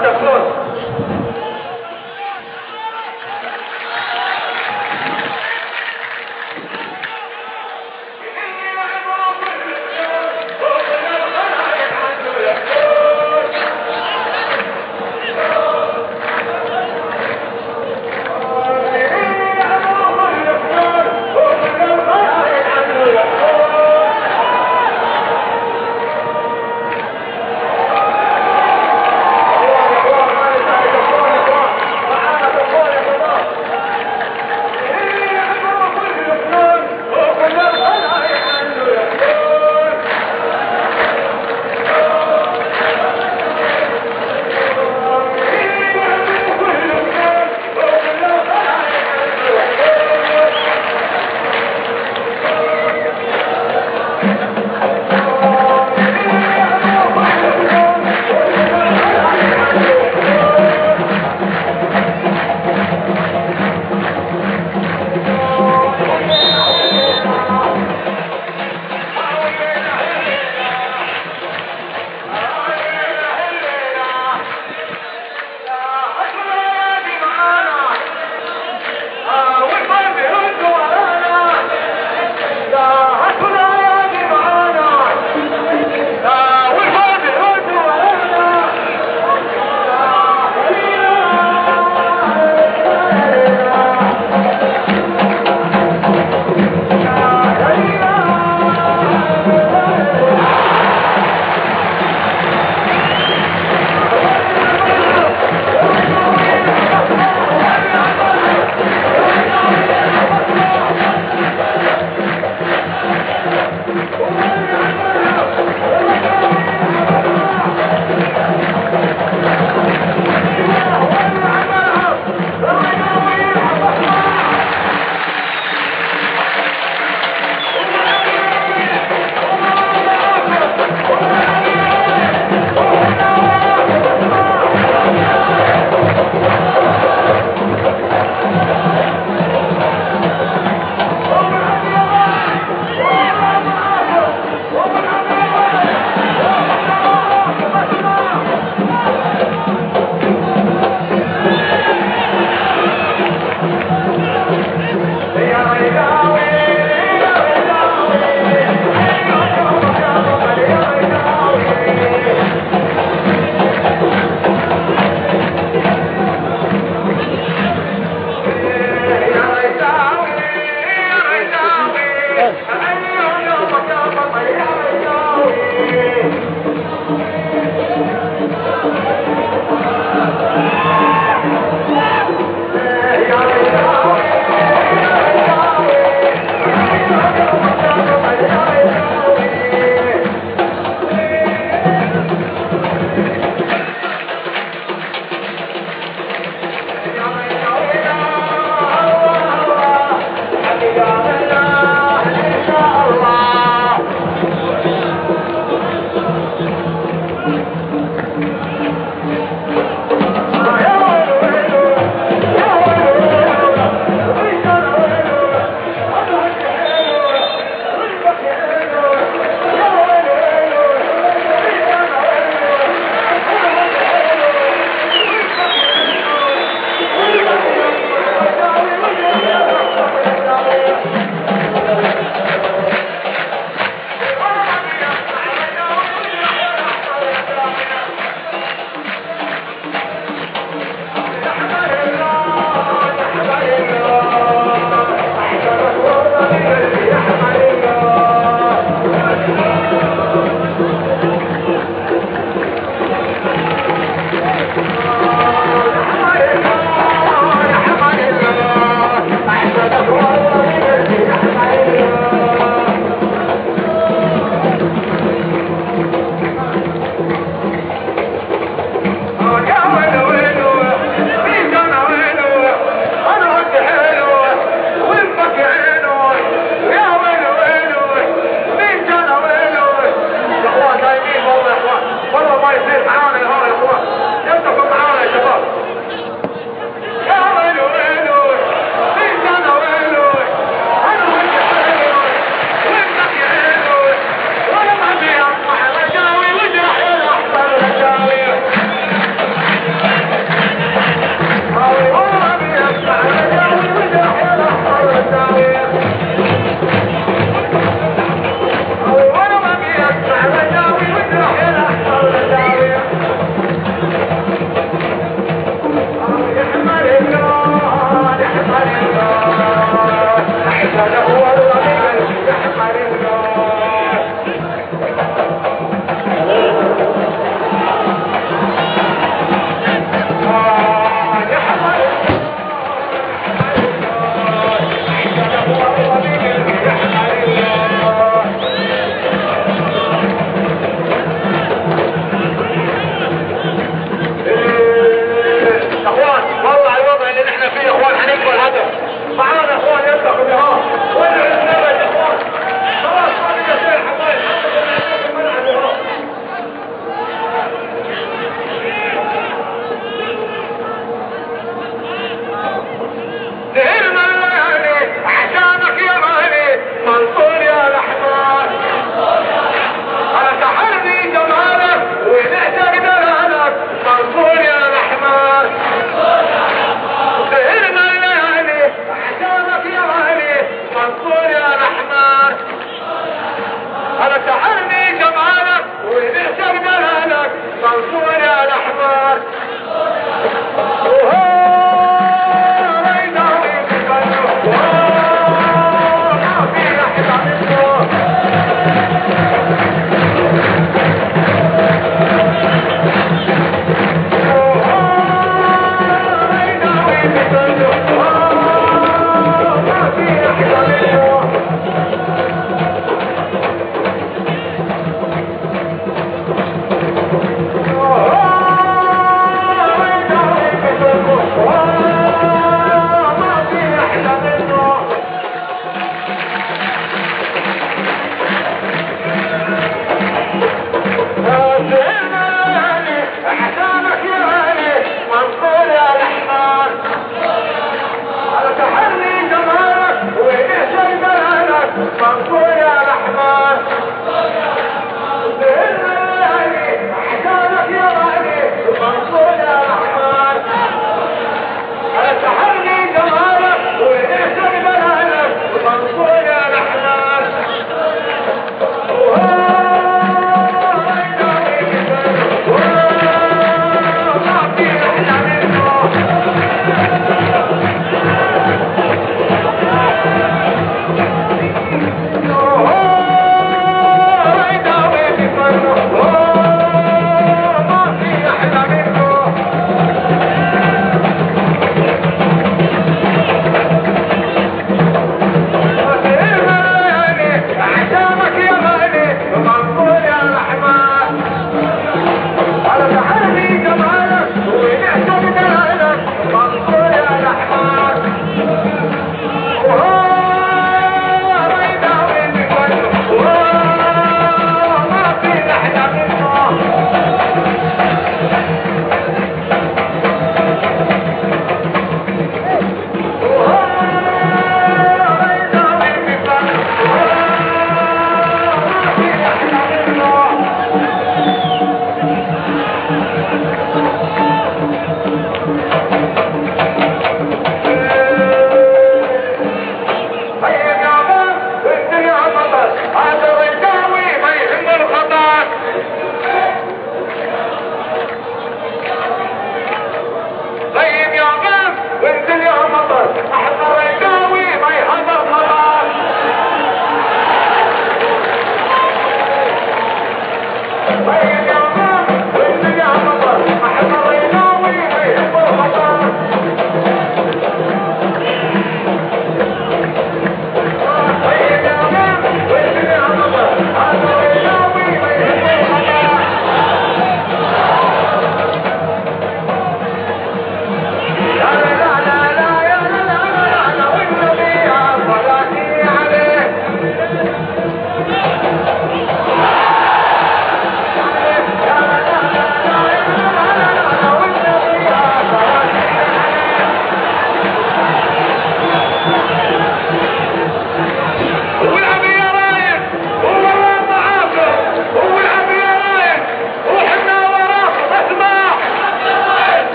nuestra vai ver.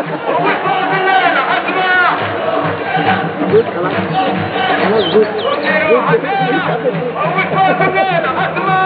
Good, خلاص. خلاص good. Good.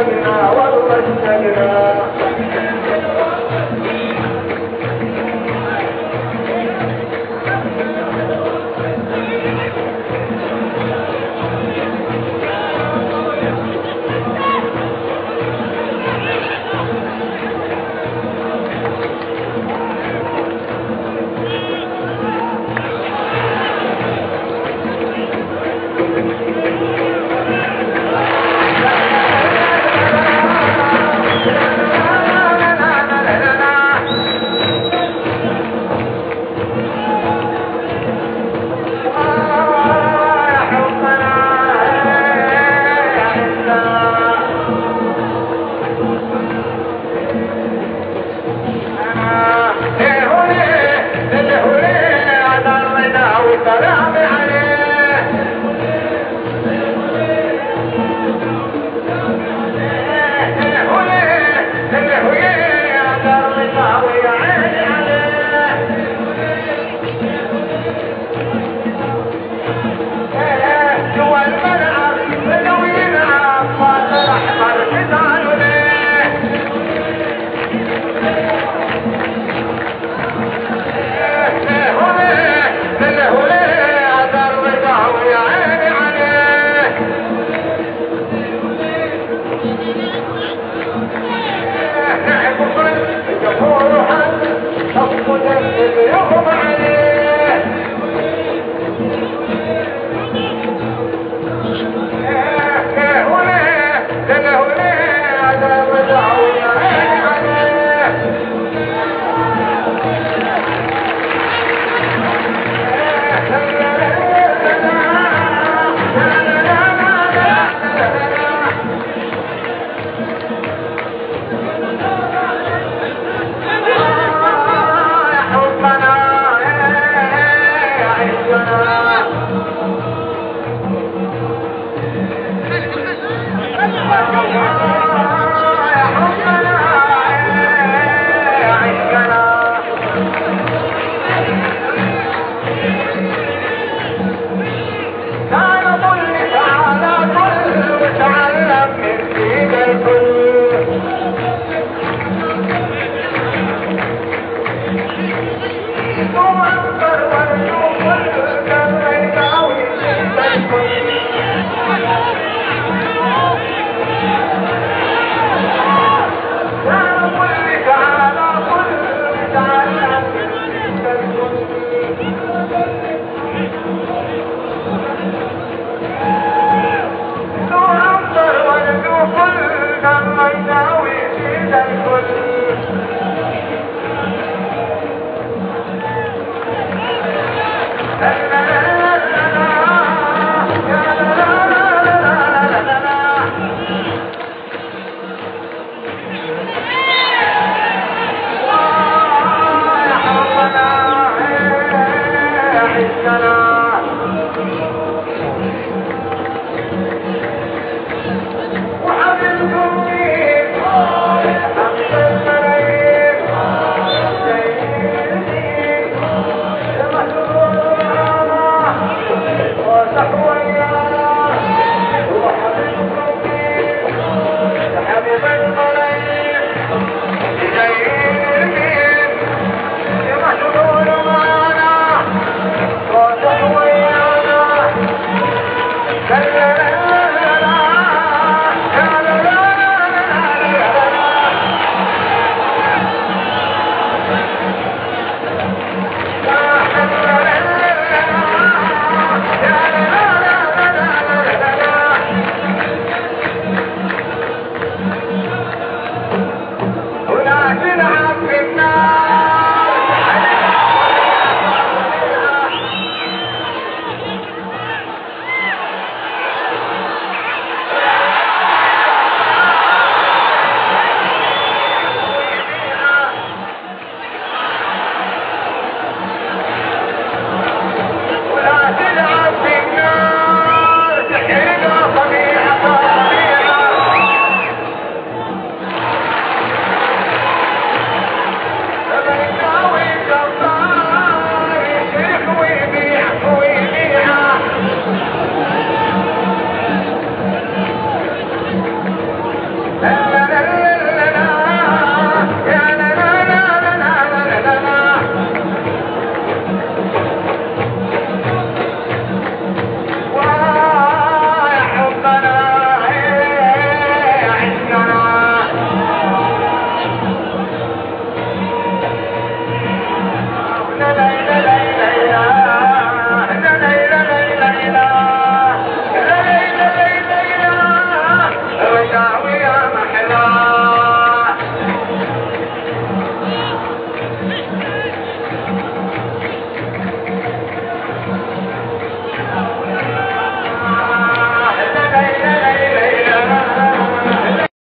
هنا هنا هنا Thank you. Thank you.